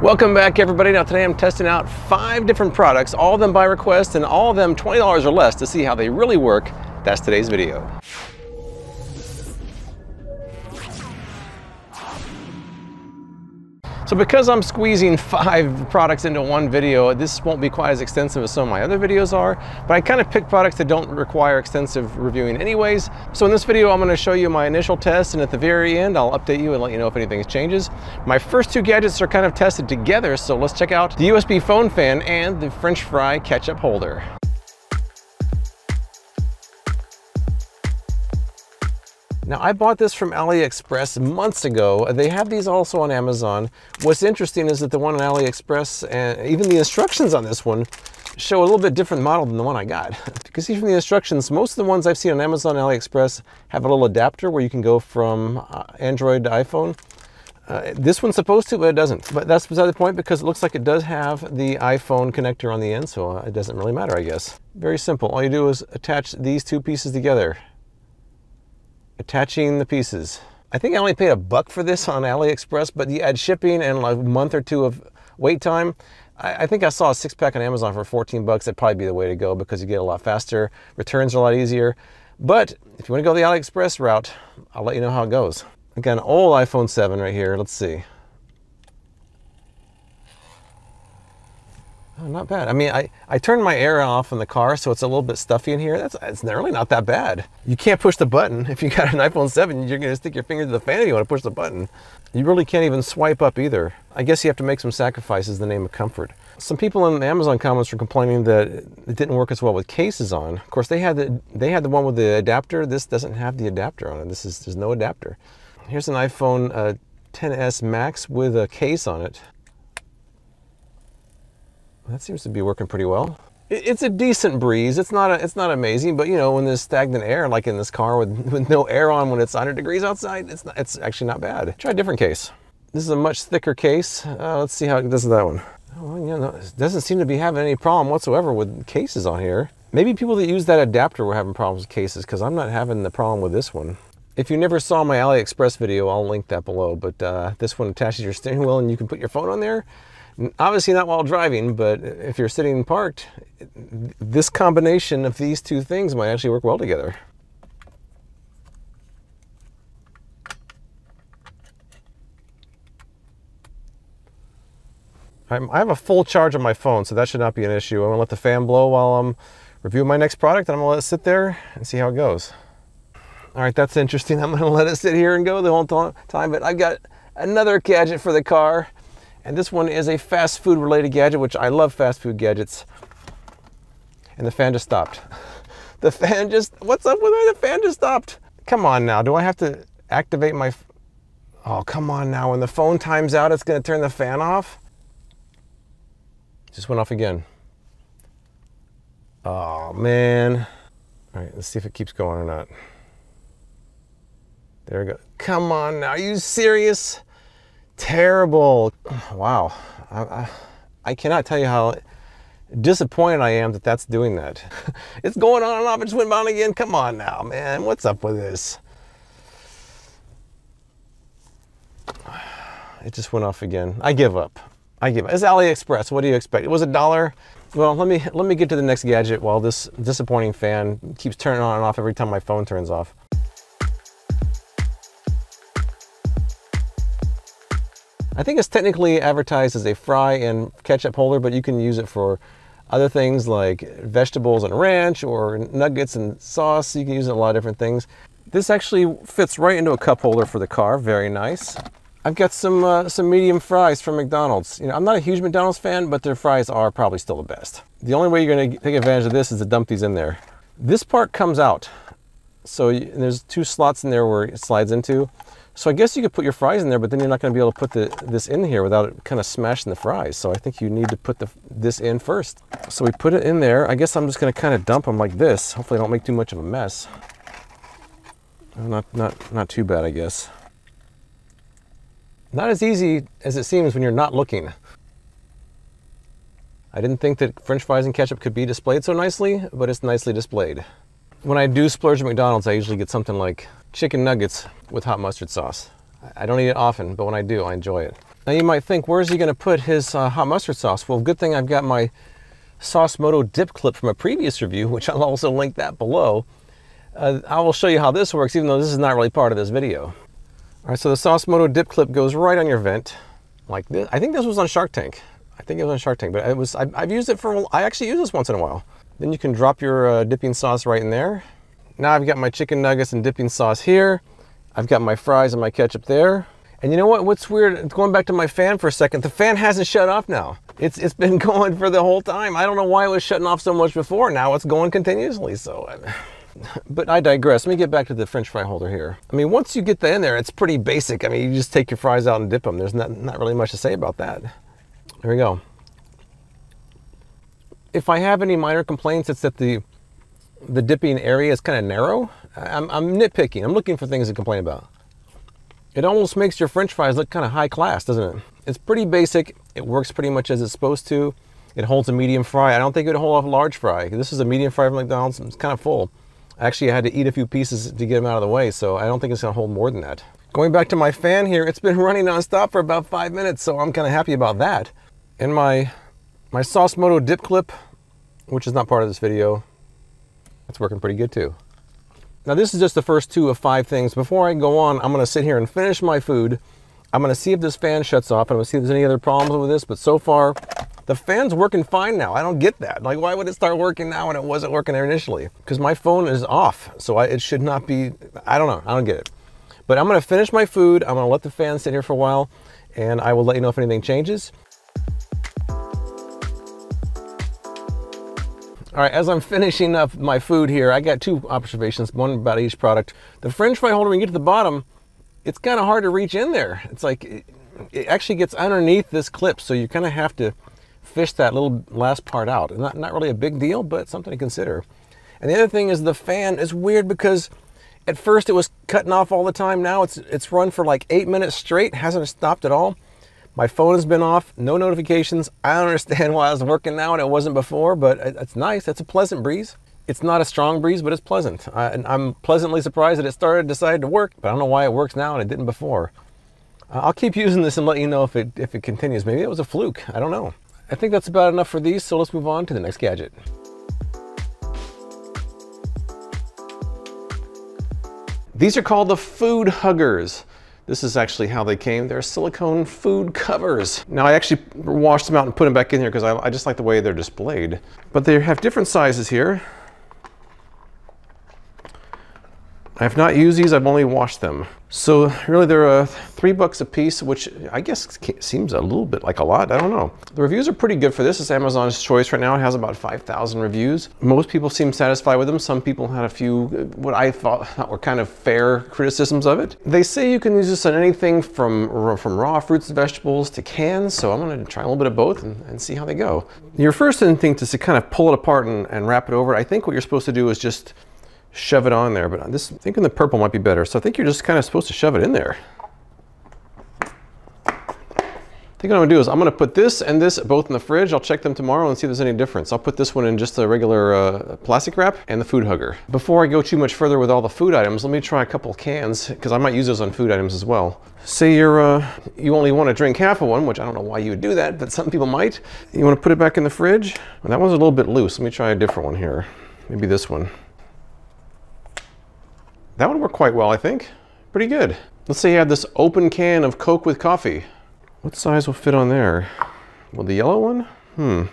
Welcome back everybody. Now today I'm testing out five different products, all of them by request and all of them $20 or less to see how they really work. That's today's video. So because I'm squeezing five products into one video, this won't be quite as extensive as some of my other videos are, but I kind of pick products that don't require extensive reviewing anyways. So in this video, I'm gonna show you my initial test, and at the very end, I'll update you and let you know if anything changes. My first two gadgets are kind of tested together, so let's check out the USB phone fan and the French fry ketchup holder. Now I bought this from AliExpress months ago. They have these also on Amazon. What's interesting is that the one on AliExpress and even the instructions on this one show a little bit different model than the one I got. you can see from the instructions, most of the ones I've seen on Amazon AliExpress have a little adapter where you can go from uh, Android to iPhone. Uh, this one's supposed to, but it doesn't. But that's beside the point because it looks like it does have the iPhone connector on the end, so uh, it doesn't really matter, I guess. Very simple. All you do is attach these two pieces together attaching the pieces. I think I only paid a buck for this on AliExpress, but you add shipping and a month or two of wait time. I, I think I saw a six pack on Amazon for 14 bucks. That'd probably be the way to go because you get a lot faster. Returns are a lot easier. But if you want to go the AliExpress route, I'll let you know how it goes. Again, old iPhone 7 right here. Let's see. Oh, not bad. I mean, I, I turned my air off in the car, so it's a little bit stuffy in here. That's It's really not that bad. You can't push the button. If you got an iPhone 7, you're going to stick your finger to the fan if you want to push the button. You really can't even swipe up either. I guess you have to make some sacrifices in the name of comfort. Some people in the Amazon comments were complaining that it didn't work as well with cases on. Of course, they had the, they had the one with the adapter. This doesn't have the adapter on it. This is, there's no adapter. Here's an iPhone uh, 10s Max with a case on it. That seems to be working pretty well. It's a decent breeze. It's not a, it's not amazing, but you know, when there's stagnant air, like in this car with, with no air on when it's 100 degrees outside, it's not, it's actually not bad. Try a different case. This is a much thicker case. Uh, let's see how it does that one. Oh, you know, it doesn't seem to be having any problem whatsoever with cases on here. Maybe people that use that adapter were having problems with cases because I'm not having the problem with this one. If you never saw my AliExpress video, I'll link that below, but uh, this one attaches your steering wheel and you can put your phone on there. Obviously not while driving, but if you're sitting parked, this combination of these two things might actually work well together. i have a full charge on my phone, so that should not be an issue. I'm gonna let the fan blow while I'm reviewing my next product, and I'm gonna let it sit there and see how it goes. All right, that's interesting. I'm gonna let it sit here and go the whole time, but I've got another gadget for the car. And this one is a fast food related gadget, which I love fast food gadgets. And the fan just stopped. The fan just, what's up with it? The fan just stopped. Come on now, do I have to activate my, oh, come on now. When the phone times out, it's gonna turn the fan off. Just went off again. Oh man. All right, let's see if it keeps going or not. There we go. Come on now, are you serious? Terrible. Wow. I, I, I, cannot tell you how disappointed I am that that's doing that. it's going on and off. It just went on again. Come on now, man. What's up with this? It just went off again. I give up. I give up. It's AliExpress. What do you expect? It was a dollar. Well, let me let me get to the next gadget while this disappointing fan keeps turning on and off every time my phone turns off. I think it's technically advertised as a fry and ketchup holder, but you can use it for other things like vegetables and ranch or nuggets and sauce. You can use it a lot of different things. This actually fits right into a cup holder for the car. Very nice. I've got some uh, some medium fries from McDonald's. You know, I'm not a huge McDonald's fan, but their fries are probably still the best. The only way you're going to take advantage of this is to dump these in there. This part comes out. So there's two slots in there where it slides into. So I guess you could put your fries in there, but then you're not going to be able to put the, this in here without it kind of smashing the fries. So I think you need to put the, this in first. So we put it in there. I guess I'm just going to kind of dump them like this. Hopefully I don't make too much of a mess. Oh, not, not, not too bad, I guess. Not as easy as it seems when you're not looking. I didn't think that french fries and ketchup could be displayed so nicely, but it's nicely displayed. When I do splurge at McDonald's, I usually get something like chicken nuggets with hot mustard sauce. I don't eat it often, but when I do, I enjoy it. Now you might think, where's he going to put his uh, hot mustard sauce? Well, good thing I've got my Saucemoto dip clip from a previous review, which I'll also link that below. Uh, I will show you how this works, even though this is not really part of this video. All right, so the Saucemoto dip clip goes right on your vent, like this. I think this was on Shark Tank. I think it was on Shark Tank, but it was. I, have used it for. I actually use this once in a while. Then you can drop your uh, dipping sauce right in there. Now I've got my chicken nuggets and dipping sauce here. I've got my fries and my ketchup there. And you know what? What's weird? Going back to my fan for a second, the fan hasn't shut off now. It's it's been going for the whole time. I don't know why it was shutting off so much before. Now it's going continuously. So, but I digress. Let me get back to the French fry holder here. I mean, once you get that in there, it's pretty basic. I mean, you just take your fries out and dip them. There's not not really much to say about that. There we go. If I have any minor complaints, it's that the the dipping area is kind of narrow. I'm, I'm nitpicking. I'm looking for things to complain about. It almost makes your french fries look kind of high class, doesn't it? It's pretty basic. It works pretty much as it's supposed to. It holds a medium fry. I don't think it would hold a large fry. This is a medium fry from McDonald's. It's kind of full. Actually, I had to eat a few pieces to get them out of the way, so I don't think it's gonna hold more than that. Going back to my fan here, it's been running nonstop for about five minutes, so I'm kind of happy about that. In my, my Saucemoto dip clip, which is not part of this video, that's working pretty good too. Now this is just the first two of five things. Before I go on, I'm gonna sit here and finish my food. I'm gonna see if this fan shuts off. I'm gonna see if there's any other problems with this, but so far, the fan's working fine now. I don't get that. Like, why would it start working now when it wasn't working there initially? Because my phone is off, so I, it should not be, I don't know, I don't get it. But I'm gonna finish my food. I'm gonna let the fan sit here for a while, and I will let you know if anything changes. All right, as I'm finishing up my food here, I got two observations, one about each product. The french fry holder, when you get to the bottom, it's kind of hard to reach in there. It's like, it, it actually gets underneath this clip, so you kind of have to fish that little last part out. Not, not really a big deal, but something to consider. And the other thing is the fan is weird because at first it was cutting off all the time. Now it's, it's run for like eight minutes straight, hasn't stopped at all. My phone has been off, no notifications. I don't understand why I was working now and it wasn't before, but it's nice. It's a pleasant breeze. It's not a strong breeze, but it's pleasant. I, am pleasantly surprised that it started, decided to work, but I don't know why it works now and it didn't before. Uh, I'll keep using this and let you know if it, if it continues. Maybe it was a fluke. I don't know. I think that's about enough for these, so let's move on to the next gadget. These are called the food huggers. This is actually how they came. They're silicone food covers. Now I actually washed them out and put them back in here because I, I just like the way they're displayed. But they have different sizes here. I have not used these, I've only washed them. So really they're uh, three bucks a piece, which I guess seems a little bit like a lot, I don't know. The reviews are pretty good for this. It's Amazon's choice right now. It has about 5,000 reviews. Most people seem satisfied with them. Some people had a few, uh, what I thought were kind of fair criticisms of it. They say you can use this on anything from, from raw fruits and vegetables to cans, so I'm gonna try a little bit of both and, and see how they go. Your first instinct is to kind of pull it apart and, and wrap it over. I think what you're supposed to do is just shove it on there, but this, thinking the purple might be better. So I think you're just kind of supposed to shove it in there. I think what I'm gonna do is I'm gonna put this and this both in the fridge. I'll check them tomorrow and see if there's any difference. I'll put this one in just a regular uh, plastic wrap and the food hugger. Before I go too much further with all the food items, let me try a couple cans because I might use those on food items as well. Say you're, uh, you only wanna drink half of one, which I don't know why you would do that, but some people might. You wanna put it back in the fridge? Well, that one's a little bit loose. Let me try a different one here. Maybe this one. That would work quite well, I think. Pretty good. Let's say you have this open can of Coke with coffee. What size will fit on there? Well, the yellow one? Hmm.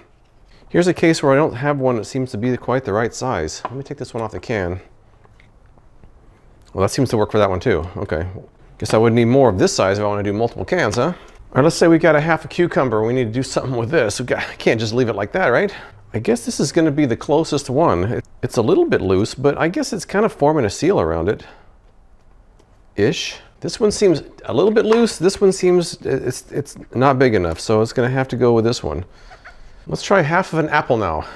Here's a case where I don't have one that seems to be quite the right size. Let me take this one off the can. Well, that seems to work for that one too. Okay. Guess I would need more of this size if I want to do multiple cans, huh? All right, let's say we've got a half a cucumber. We need to do something with this. We got, can't just leave it like that, right? I guess this is going to be the closest one. It's a little bit loose, but I guess it's kind of forming a seal around it. Ish. This one seems a little bit loose. This one seems, it's, it's not big enough, so it's going to have to go with this one. Let's try half of an apple now.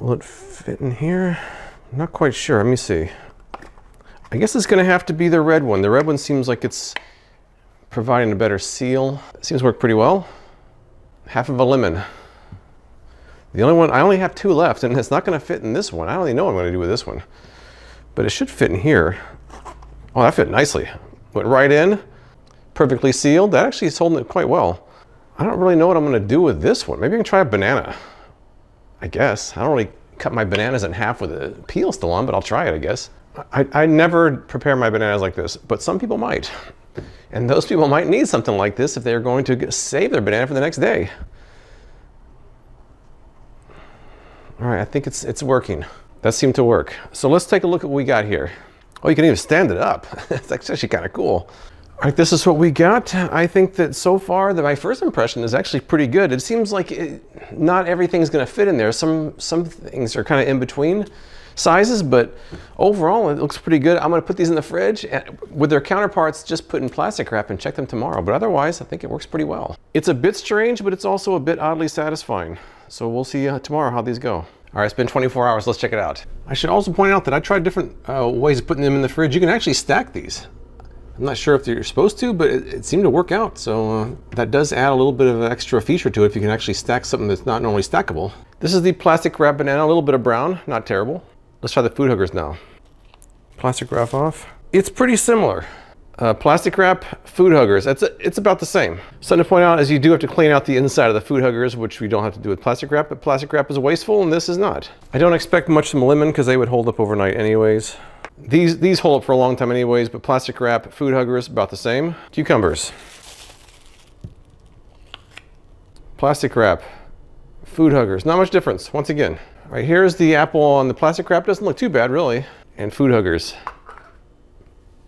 Will it fit in here? Not quite sure. Let me see. I guess it's going to have to be the red one. The red one seems like it's providing a better seal. It seems to work pretty well. Half of a lemon. The only one, I only have two left and it's not gonna fit in this one. I don't even know what I'm gonna do with this one. But it should fit in here. Oh, that fit nicely. Went right in. perfectly sealed. That actually is holding it quite well. I don't really know what I'm gonna do with this one. Maybe I can try a banana, I guess. I don't really cut my bananas in half with the peel still on, but I'll try it, I guess. I, I never prepare my bananas like this, but some people might. And those people might need something like this if they're going to save their banana for the next day. All right, I think it's, it's working. That seemed to work. So let's take a look at what we got here. Oh, you can even stand it up. It's actually kind of cool. All right, this is what we got. I think that so far that my first impression is actually pretty good. It seems like it, not everything's gonna fit in there. Some, some things are kind of in between sizes, but overall it looks pretty good. I'm gonna put these in the fridge and with their counterparts just put in plastic wrap and check them tomorrow. But otherwise, I think it works pretty well. It's a bit strange, but it's also a bit oddly satisfying. So we'll see uh, tomorrow how these go. All right, it's been 24 hours. Let's check it out. I should also point out that I tried different uh, ways of putting them in the fridge. You can actually stack these. I'm not sure if you're supposed to, but it, it seemed to work out. So uh, that does add a little bit of an extra feature to it if you can actually stack something that's not normally stackable. This is the plastic wrap banana, a little bit of brown, not terrible. Let's try the food huggers now. Plastic wrap off. It's pretty similar. Uh, plastic wrap, food huggers, it's, a, it's about the same. Something to point out is you do have to clean out the inside of the food huggers, which we don't have to do with plastic wrap, but plastic wrap is wasteful and this is not. I don't expect much from lemon because they would hold up overnight anyways. These, these hold up for a long time anyways, but plastic wrap, food huggers, about the same. Cucumbers. Plastic wrap, food huggers, not much difference, once again. All right, here's the apple on the plastic wrap, doesn't look too bad really. And food huggers.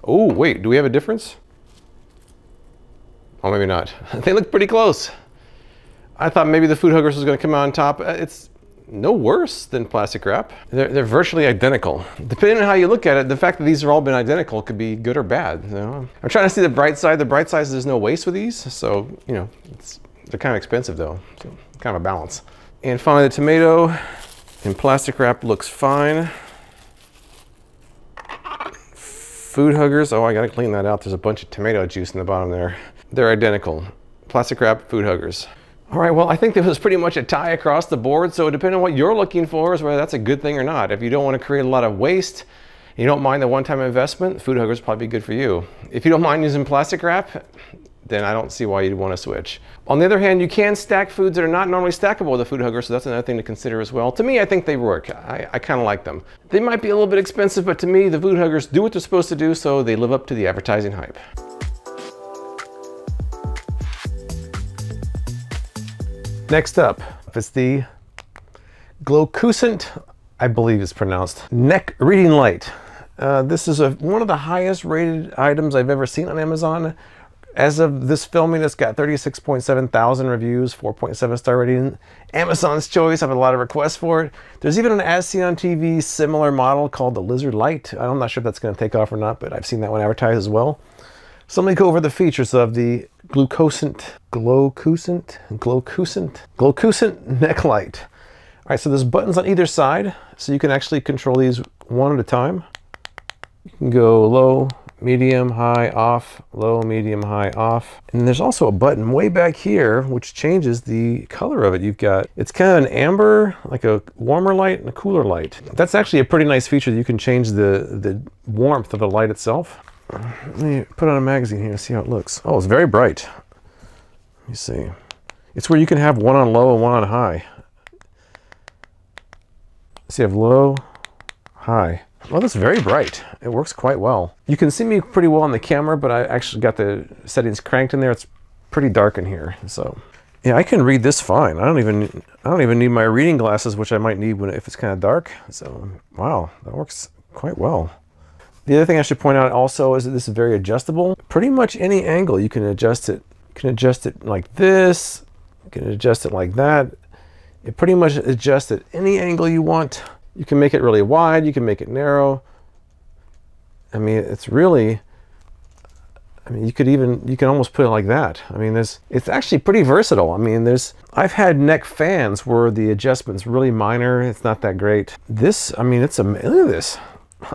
Oh, wait, do we have a difference? Oh, maybe not. they look pretty close. I thought maybe the food huggers was gonna come out on top. Uh, it's no worse than plastic wrap. They're, they're virtually identical. Depending on how you look at it, the fact that these have all been identical could be good or bad. You know? I'm trying to see the bright side. The bright side is there's no waste with these. So, you know, they're kind of expensive though. So kind of a balance. And finally the tomato in plastic wrap looks fine. Food huggers, oh, I gotta clean that out. There's a bunch of tomato juice in the bottom there. They're identical. Plastic wrap, food huggers. All right, well, I think there was pretty much a tie across the board. So depending on what you're looking for is whether that's a good thing or not. If you don't want to create a lot of waste, you don't mind the one-time investment, food huggers probably be good for you. If you don't mind using plastic wrap, then I don't see why you'd want to switch. On the other hand, you can stack foods that are not normally stackable with a food hugger, so that's another thing to consider as well. To me, I think they work. I, I kind of like them. They might be a little bit expensive, but to me, the food huggers do what they're supposed to do, so they live up to the advertising hype. Next up, it's the Glocusent, I believe it's pronounced, neck reading light. Uh, this is a, one of the highest rated items I've ever seen on Amazon. As of this filming, it's got 36.7 thousand reviews, 4.7 star rating. Amazon's choice, I have a lot of requests for it. There's even an as seen on TV similar model called the Lizard Light. I'm not sure if that's going to take off or not, but I've seen that one advertised as well. So let me go over the features of the Glocusent, Glocusent, Glocusent, Glocusent neck light. All right, so there's buttons on either side, so you can actually control these one at a time. You can go low, medium, high, off, low, medium, high, off. And there's also a button way back here which changes the color of it. You've got, it's kind of an amber, like a warmer light and a cooler light. That's actually a pretty nice feature that you can change the, the warmth of the light itself. Let me put on a magazine here and see how it looks. Oh, it's very bright. Let me see. It's where you can have one on low and one on high. See, I have low, high. Well, that's very bright. It works quite well. You can see me pretty well on the camera, but I actually got the settings cranked in there. It's pretty dark in here, so. Yeah, I can read this fine. I don't even I don't even need my reading glasses, which I might need when if it's kind of dark. So, wow, that works quite well. The other thing I should point out also is that this is very adjustable. Pretty much any angle you can adjust it. You can adjust it like this. You can adjust it like that. It pretty much adjusts at any angle you want. You can make it really wide, you can make it narrow. I mean, it's really, I mean, you could even, you can almost put it like that. I mean, there's, it's actually pretty versatile. I mean, there's, I've had neck fans where the adjustment's really minor. It's not that great. This, I mean, it's a, look at this.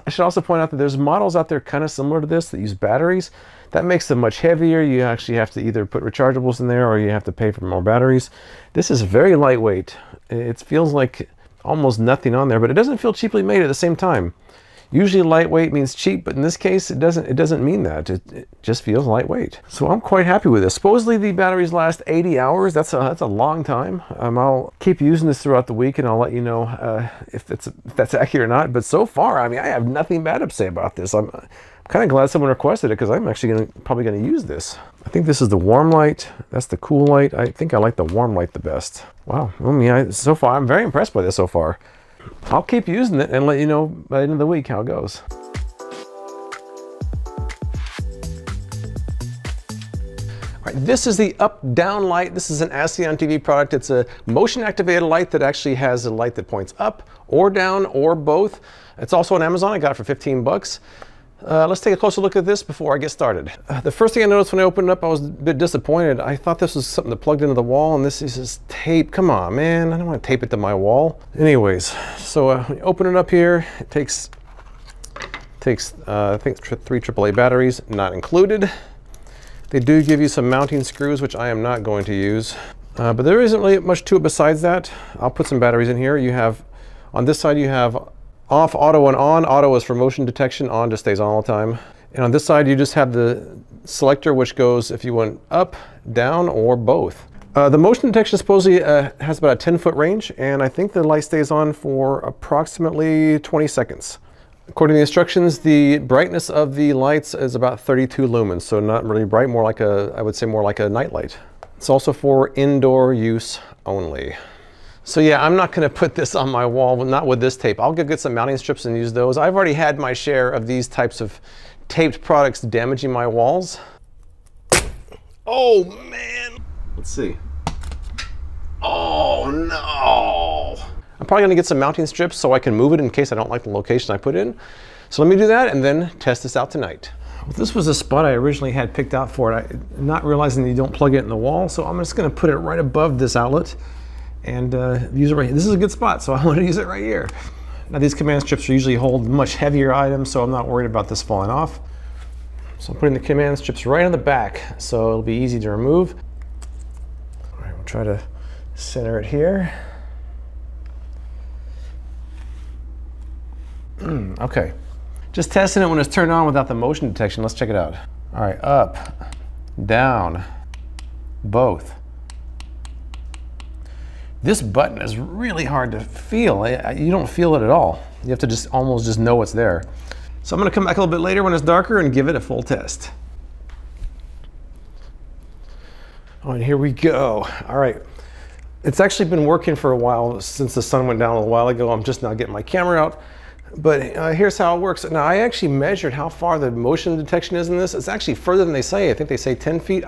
I should also point out that there's models out there kind of similar to this that use batteries. That makes them much heavier. You actually have to either put rechargeables in there or you have to pay for more batteries. This is very lightweight. It feels like almost nothing on there, but it doesn't feel cheaply made at the same time. Usually lightweight means cheap, but in this case, it doesn't, it doesn't mean that. It, it just feels lightweight. So I'm quite happy with this. Supposedly the batteries last 80 hours. That's a, that's a long time. Um, I'll keep using this throughout the week and I'll let you know uh, if, it's, if that's accurate or not. But so far, I mean, I have nothing bad to say about this. I'm, I'm kind of glad someone requested it because I'm actually gonna, probably going to use this. I think this is the warm light. That's the cool light. I think I like the warm light the best. Wow. I mean, I, so far, I'm very impressed by this so far. I'll keep using it and let you know by the end of the week how it goes. All right, this is the up-down light. This is an as seen on TV product. It's a motion-activated light that actually has a light that points up or down or both. It's also on Amazon. I got it for 15 bucks. Uh, let's take a closer look at this before I get started. Uh, the first thing I noticed when I opened it up, I was a bit disappointed. I thought this was something that plugged into the wall, and this is just tape. Come on, man. I don't want to tape it to my wall. Anyways, so uh, open it up here, it takes, takes uh, I think three AAA batteries, not included. They do give you some mounting screws, which I am not going to use. Uh, but there isn't really much to it besides that. I'll put some batteries in here. You have, on this side, you have off, auto, and on. Auto is for motion detection, on just stays on all the time. And on this side, you just have the selector, which goes if you want up, down, or both. Uh, the motion detection supposedly uh, has about a 10 foot range, and I think the light stays on for approximately 20 seconds. According to the instructions, the brightness of the lights is about 32 lumens, so not really bright, more like a, I would say more like a night light. It's also for indoor use only. So yeah, I'm not gonna put this on my wall, not with this tape. I'll go get some mounting strips and use those. I've already had my share of these types of taped products damaging my walls. Oh man. Let's see. Oh no. I'm probably gonna get some mounting strips so I can move it in case I don't like the location I put in. So let me do that and then test this out tonight. Well, this was a spot I originally had picked out for it, I, not realizing that you don't plug it in the wall. So I'm just gonna put it right above this outlet and uh, use it right here. This is a good spot, so I want to use it right here. Now these command strips usually hold much heavier items, so I'm not worried about this falling off. So I'm putting the command strips right on the back, so it'll be easy to remove. All right, we'll try to center it here. okay, just testing it when it's turned on without the motion detection. Let's check it out. All right, up, down, both. This button is really hard to feel. You don't feel it at all. You have to just almost just know it's there. So I'm gonna come back a little bit later when it's darker and give it a full test. Oh, and here we go. All right. It's actually been working for a while since the sun went down a while ago. I'm just now getting my camera out. But uh, here's how it works. Now I actually measured how far the motion detection is in this. It's actually further than they say. I think they say 10 feet.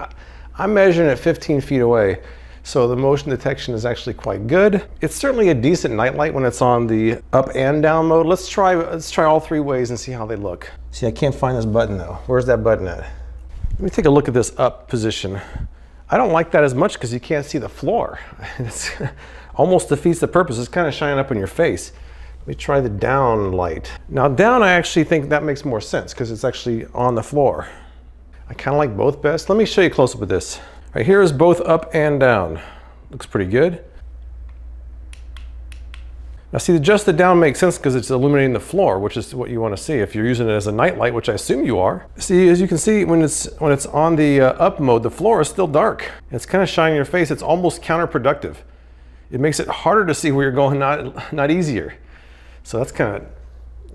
I'm measuring it 15 feet away. So the motion detection is actually quite good. It's certainly a decent nightlight when it's on the up and down mode. Let's try, let's try all three ways and see how they look. See, I can't find this button though. Where's that button at? Let me take a look at this up position. I don't like that as much because you can't see the floor. It's almost defeats the purpose. It's kind of shining up in your face. Let me try the down light. Now down, I actually think that makes more sense because it's actually on the floor. I kind of like both best. Let me show you close up with this. Right here is both up and down. Looks pretty good. Now see, the just the down makes sense because it's illuminating the floor, which is what you want to see if you're using it as a night light, which I assume you are. See, as you can see, when it's when it's on the uh, up mode, the floor is still dark. It's kind of shining your face. It's almost counterproductive. It makes it harder to see where you're going, not, not easier. So that's kind of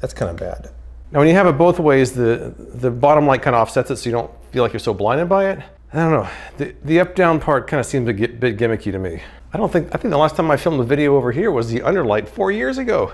that's kind of bad. Now when you have it both ways, the, the bottom light kind of offsets it so you don't feel like you're so blinded by it. I don't know. The, the up-down part kind of seems a bit gimmicky to me. I don't think, I think the last time I filmed a video over here was the underlight four years ago.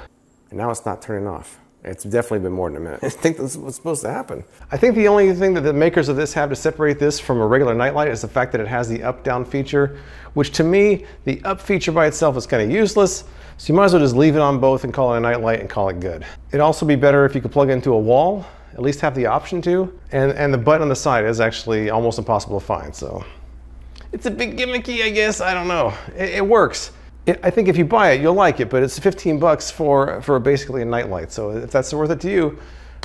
And now it's not turning off. It's definitely been more than a minute. I think that's what's supposed to happen. I think the only thing that the makers of this have to separate this from a regular nightlight is the fact that it has the up-down feature, which to me, the up feature by itself is kind of useless. So you might as well just leave it on both and call it a nightlight and call it good. It'd also be better if you could plug it into a wall at least have the option to. And, and the button on the side is actually almost impossible to find. So it's a bit gimmicky, I guess. I don't know. It, it works. It, I think if you buy it, you'll like it, but it's 15 bucks for, for basically a nightlight. So if that's worth it to you,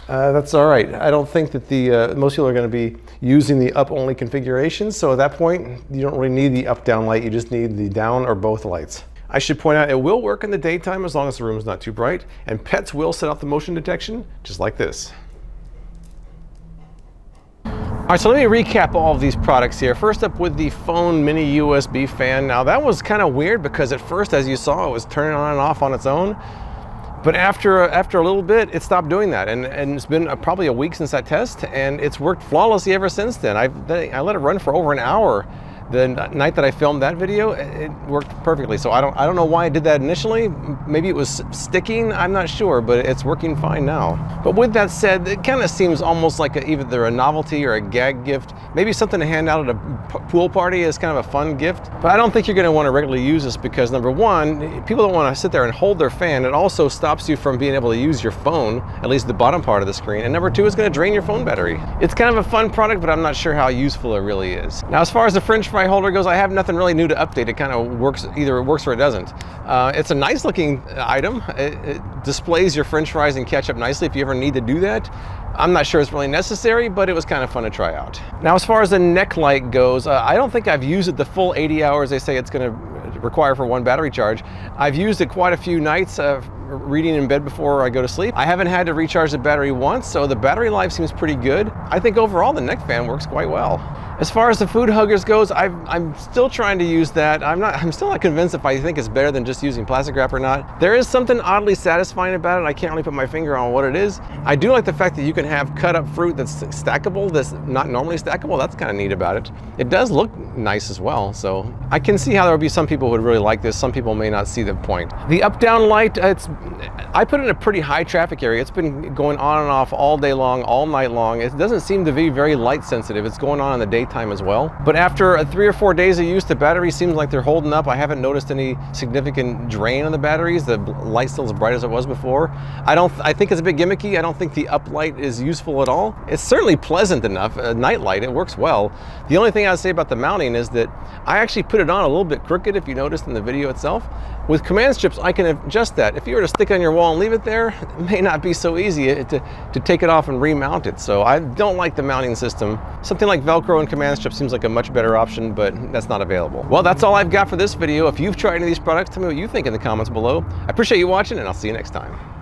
uh, that's all right. I don't think that the uh, most people are going to be using the up-only configuration. So at that point, you don't really need the up-down light. You just need the down or both lights. I should point out it will work in the daytime as long as the room is not too bright, and pets will set off the motion detection just like this. All right, so let me recap all of these products here. First up with the phone mini USB fan. Now that was kind of weird because at first, as you saw, it was turning on and off on its own. But after after a little bit, it stopped doing that, and, and it's been uh, probably a week since that test, and it's worked flawlessly ever since then. I I let it run for over an hour, the night that I filmed that video, it worked perfectly. So I don't, I don't know why I did that initially. Maybe it was sticking, I'm not sure, but it's working fine now. But with that said, it kind of seems almost like a, either a novelty or a gag gift. Maybe something to hand out at a pool party is kind of a fun gift. But I don't think you're gonna wanna regularly use this because number one, people don't wanna sit there and hold their fan. It also stops you from being able to use your phone, at least the bottom part of the screen. And number two, it's gonna drain your phone battery. It's kind of a fun product, but I'm not sure how useful it really is. Now, as far as the french fry holder goes, I have nothing really new to update. It kind of works, either it works or it doesn't. Uh, it's a nice looking item. It, it, displays your french fries and ketchup nicely if you ever need to do that. I'm not sure it's really necessary, but it was kind of fun to try out. Now, as far as the neck light goes, uh, I don't think I've used it the full 80 hours they say it's going to require for one battery charge. I've used it quite a few nights. Uh, reading in bed before I go to sleep. I haven't had to recharge the battery once, so the battery life seems pretty good. I think overall the neck fan works quite well. As far as the food huggers goes, i am still trying to use that. I'm not. I'm still not convinced if I think it's better than just using plastic wrap or not. There is something oddly satisfying about it. I can't really put my finger on what it is. I do like the fact that you can have cut up fruit that's stackable, that's not normally stackable. That's kind of neat about it. It does look nice as well. So I can see how there would be some people who would really like this. Some people may not see the point. The up down light, it's I put it in a pretty high traffic area. It's been going on and off all day long, all night long. It doesn't seem to be very light sensitive. It's going on in the daytime time as well. But after uh, three or four days of use, the battery seems like they're holding up. I haven't noticed any significant drain on the batteries. The light still as bright as it was before. I don't. I think it's a bit gimmicky. I don't think the uplight is useful at all. It's certainly pleasant enough. A night light, it works well. The only thing I'd say about the mounting is that I actually put it on a little bit crooked, if you noticed in the video itself. With command strips, I can adjust that. If you were to stick it on your wall and leave it there, it may not be so easy to, to take it off and remount it. So I don't like the mounting system. Something like Velcro and command strip seems like a much better option, but that's not available. Well, that's all I've got for this video. If you've tried any of these products, tell me what you think in the comments below. I appreciate you watching, and I'll see you next time.